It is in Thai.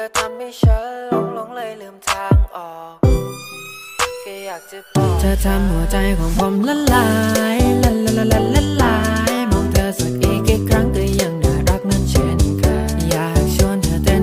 ธอทำให้ฉันหลงหลงเลยลืมทางออกแค่อยากจะบอกเธอทำหัวใจของผมละ